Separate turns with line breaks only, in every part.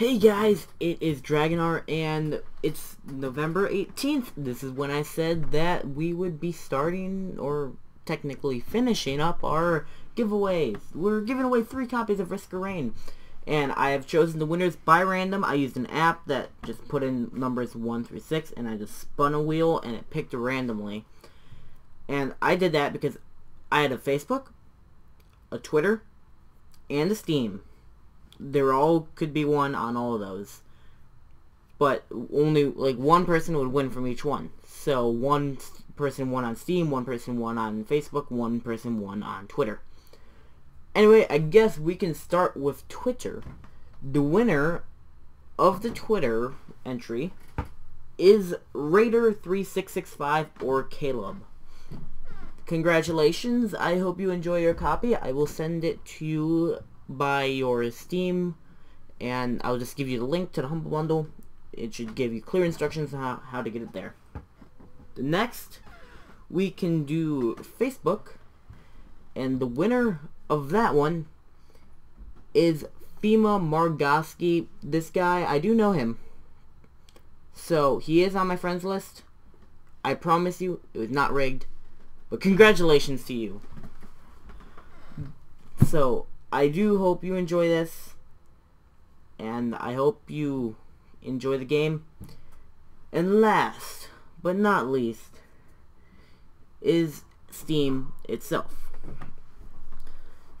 Hey guys, it is DragonHeart and it's November 18th. This is when I said that we would be starting or technically finishing up our giveaways. We're giving away three copies of Risk of Rain. And I have chosen the winners by random. I used an app that just put in numbers 1 through 6 and I just spun a wheel and it picked randomly. And I did that because I had a Facebook, a Twitter, and a Steam there all could be one on all of those. But only like one person would win from each one. So one person won on Steam, one person won on Facebook, one person won on Twitter. Anyway, I guess we can start with Twitter. The winner of the Twitter entry is Raider3665 or Caleb. Congratulations. I hope you enjoy your copy. I will send it to you by your Steam, and I'll just give you the link to the Humble Bundle. It should give you clear instructions on how, how to get it there. The next, we can do Facebook, and the winner of that one is Fema Margoski. This guy, I do know him. So, he is on my friends list. I promise you, it was not rigged. But congratulations to you. So, I do hope you enjoy this. And I hope you enjoy the game. And last, but not least, is Steam itself.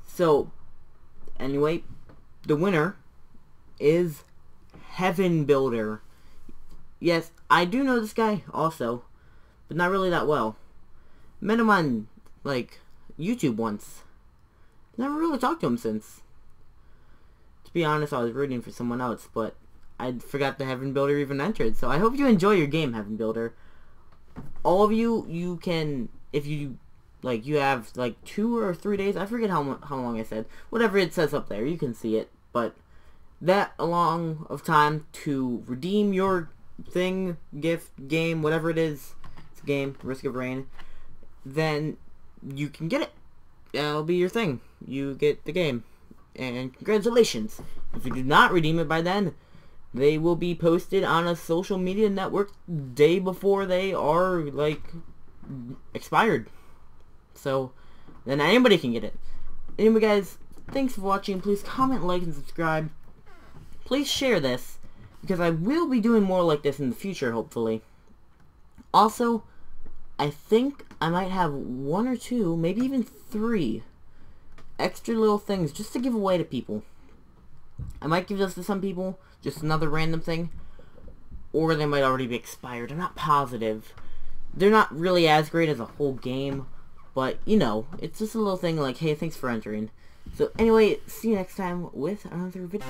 So, anyway, the winner is Heaven Builder. Yes, I do know this guy also, but not really that well. Met him on, like, YouTube once. Never really talked to him since. To be honest, I was rooting for someone else, but I forgot the Heaven Builder even entered. So I hope you enjoy your game, Heaven Builder. All of you, you can, if you, like, you have, like, two or three days. I forget how, how long I said. Whatever it says up there, you can see it. But that long of time to redeem your thing, gift, game, whatever it is, it's a game, Risk of Rain, then you can get it that'll be your thing. You get the game. And congratulations. If you do not redeem it by then, they will be posted on a social media network day before they are, like, expired. So, then anybody can get it. Anyway, guys, thanks for watching. Please comment, like, and subscribe. Please share this, because I will be doing more like this in the future, hopefully. Also, I think I might have one or two, maybe even three extra little things just to give away to people. I might give this to some people, just another random thing, or they might already be expired. I'm not positive. They're not really as great as a whole game, but, you know, it's just a little thing like, hey, thanks for entering. So anyway, see you next time with another video.